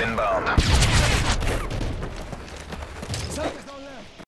inbound.